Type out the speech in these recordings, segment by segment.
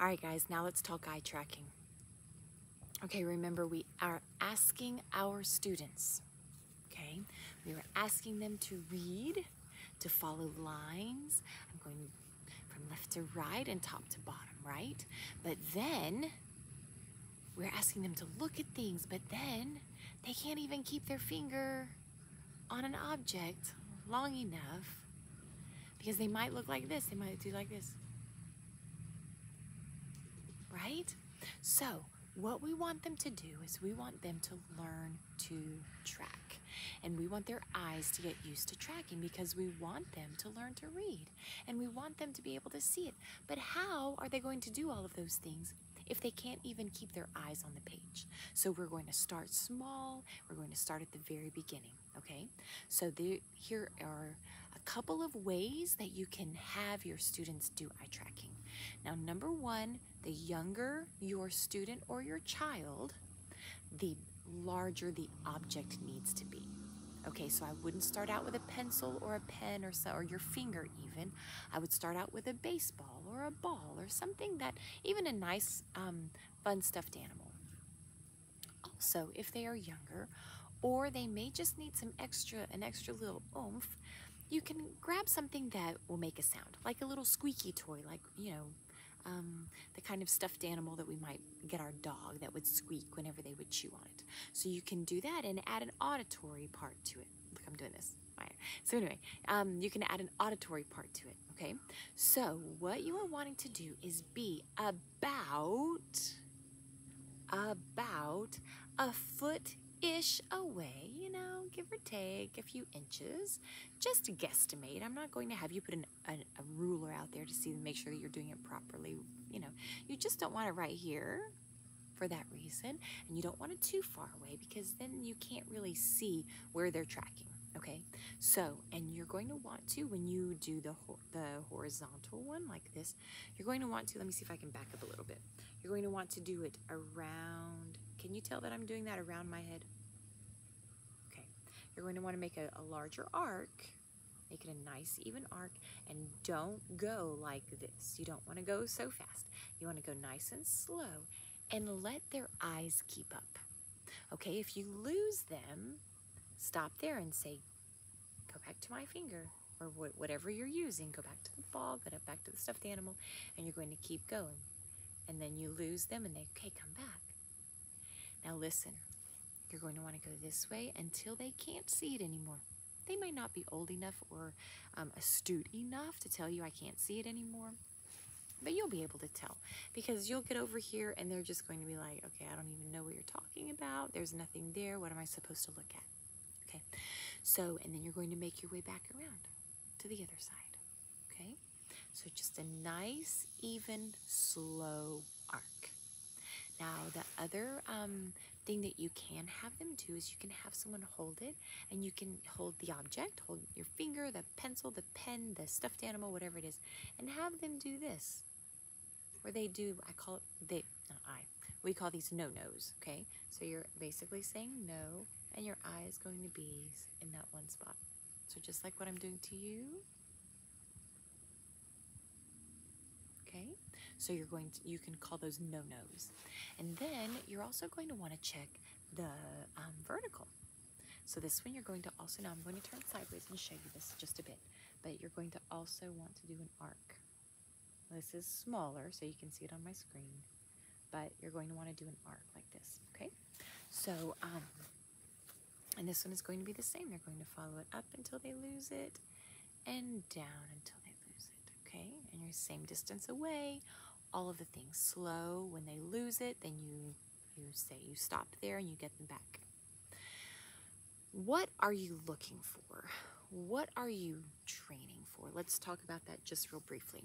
All right, guys, now let's talk eye tracking. Okay, remember we are asking our students, okay? We are asking them to read, to follow lines. I'm going from left to right and top to bottom, right? But then we're asking them to look at things, but then they can't even keep their finger on an object long enough because they might look like this, they might do like this. Right? So, what we want them to do is we want them to learn to track. And we want their eyes to get used to tracking because we want them to learn to read. And we want them to be able to see it. But how are they going to do all of those things if they can't even keep their eyes on the page? So we're going to start small. We're going to start at the very beginning, okay? So there, here are a couple of ways that you can have your students do eye tracking. Now, number one, the younger your student or your child, the larger the object needs to be. Okay, so I wouldn't start out with a pencil or a pen or so, or your finger even. I would start out with a baseball or a ball or something that, even a nice, um, fun stuffed animal. Also, if they are younger, or they may just need some extra, an extra little oomph, you can grab something that will make a sound, like a little squeaky toy, like, you know, um, the kind of stuffed animal that we might get our dog that would squeak whenever they would chew on it. So you can do that and add an auditory part to it. Look, I'm doing this. Right. So anyway, um, you can add an auditory part to it. Okay. So what you are wanting to do is be about about a foot ish away, you know, give or take a few inches, just to guesstimate. I'm not going to have you put an, a, a ruler out there to see and make sure that you're doing it properly. You know, you just don't want it right here for that reason, and you don't want it too far away because then you can't really see where they're tracking. Okay, so and you're going to want to when you do the the horizontal one like this, you're going to want to. Let me see if I can back up a little bit. You're going to want to do it around. Can you tell that I'm doing that around my head? You're going to want to make a, a larger arc. Make it a nice even arc and don't go like this. You don't want to go so fast. You want to go nice and slow and let their eyes keep up. Okay, if you lose them, stop there and say, go back to my finger or wh whatever you're using. Go back to the ball, go back to the stuffed animal, and you're going to keep going. And then you lose them and they, okay, come back. Now listen, you're going to want to go this way until they can't see it anymore. They might not be old enough or um, astute enough to tell you I can't see it anymore but you'll be able to tell because you'll get over here and they're just going to be like, okay, I don't even know what you're talking about. There's nothing there. What am I supposed to look at? Okay, so, and then you're going to make your way back around to the other side. Okay, so just a nice, even, slow arc. Now, the other um, thing that you can have them do is you can have someone hold it and you can hold the object, hold your finger, the pencil, the pen, the stuffed animal, whatever it is, and have them do this where they do, I call it, they, not I, we call these no-nos, okay? So you're basically saying no, and your eye is going to be in that one spot. So just like what I'm doing to you, okay? So you're going to, you can call those no-nos. And then you're also going to want to check the um, vertical. So this one you're going to also, now I'm going to turn sideways and show you this just a bit, but you're going to also want to do an arc. This is smaller, so you can see it on my screen, but you're going to want to do an arc like this, okay? So, um, and this one is going to be the same. They're going to follow it up until they lose it and down until they lose it, okay? And you're same distance away, all of the things. Slow, when they lose it, then you, you say you stop there and you get them back. What are you looking for? What are you training for? Let's talk about that just real briefly.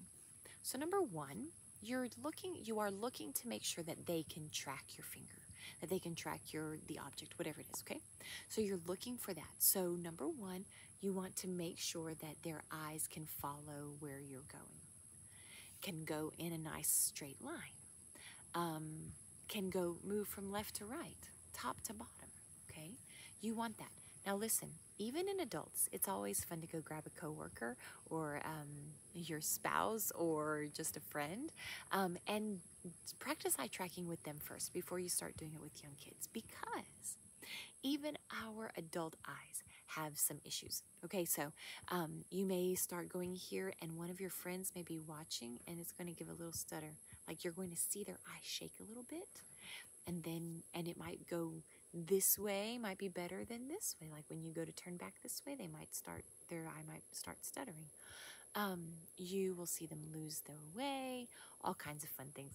So number one, you're looking, you are looking to make sure that they can track your finger, that they can track your, the object, whatever it is, okay? So you're looking for that. So number one, you want to make sure that their eyes can follow where you're going, can go in a nice straight line, um, can go move from left to right, top to bottom, okay? You want that. Now listen, even in adults, it's always fun to go grab a coworker or um, your spouse or just a friend, um, and practice eye tracking with them first before you start doing it with young kids because even our adult eyes have some issues. Okay, so um, you may start going here, and one of your friends may be watching, and it's going to give a little stutter. Like you're going to see their eyes shake a little bit, and then, and it might go this way, might be better than this way. Like when you go to turn back this way, they might start, their eye might start stuttering. Um, you will see them lose their way, all kinds of fun things.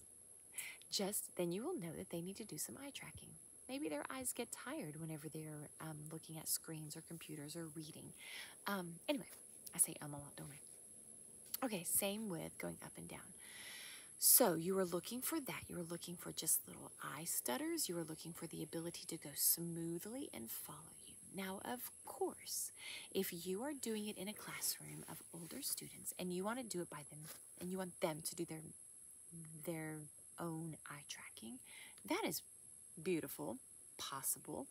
Just then you will know that they need to do some eye tracking. Maybe their eyes get tired whenever they're um, looking at screens or computers or reading. Um, anyway, I say um a lot, don't I? Okay, same with going up and down. So you were looking for that. You were looking for just little eye stutters. You were looking for the ability to go smoothly and follow you. Now, of course, if you are doing it in a classroom of older students and you want to do it by them and you want them to do their their own eye tracking, that is beautiful, possible,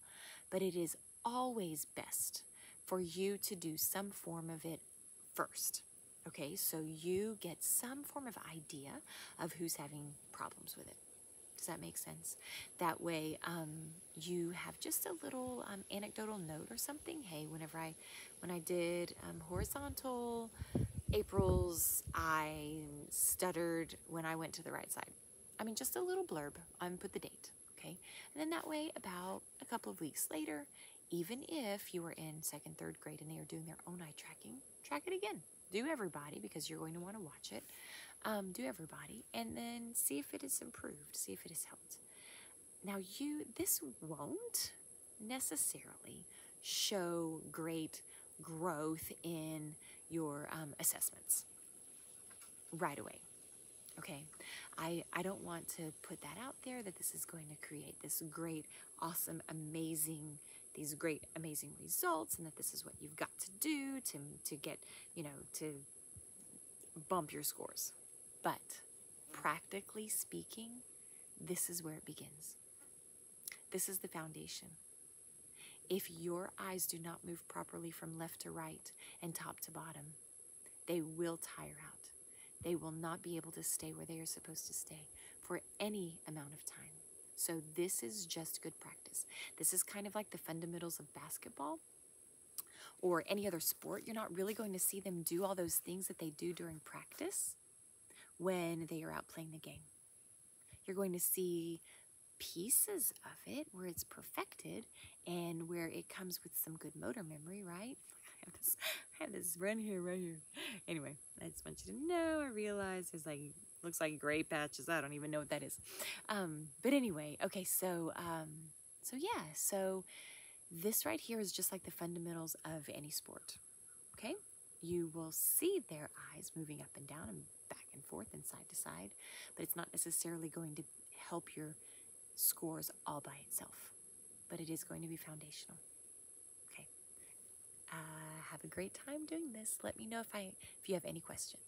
but it is always best for you to do some form of it first. Okay, so you get some form of idea of who's having problems with it. Does that make sense? That way, um, you have just a little um, anecdotal note or something. Hey, whenever I, when I did um, horizontal, April's eye stuttered when I went to the right side. I mean, just a little blurb. I'm put the date okay? And then that way, about a couple of weeks later, even if you were in second, third grade and they are doing their own eye tracking, track it again. Do everybody because you're going to want to watch it. Um, do everybody and then see if it is improved, see if it has helped. Now, you this won't necessarily show great growth in your um, assessments right away. Okay, I, I don't want to put that out there that this is going to create this great, awesome, amazing, these great, amazing results, and that this is what you've got to do to, to get, you know, to bump your scores. But practically speaking, this is where it begins. This is the foundation. If your eyes do not move properly from left to right and top to bottom, they will tire out they will not be able to stay where they are supposed to stay for any amount of time. So, this is just good practice. This is kind of like the fundamentals of basketball or any other sport. You're not really going to see them do all those things that they do during practice when they are out playing the game. You're going to see pieces of it where it's perfected and where it comes with some good motor memory, right? Have this, I have this run here, right here. Anyway, I just want you to know. I realize there's like looks like gray patches. I don't even know what that is. Um, but anyway, okay. So, um, so yeah. So this right here is just like the fundamentals of any sport. Okay, you will see their eyes moving up and down and back and forth and side to side, but it's not necessarily going to help your scores all by itself. But it is going to be foundational. Uh, have a great time doing this. Let me know if I if you have any questions.